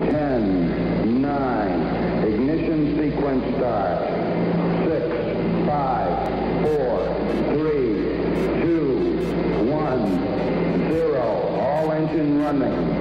10, 9, ignition sequence start. 6, 5, 4, 3, 2, 1, 0. All engine running.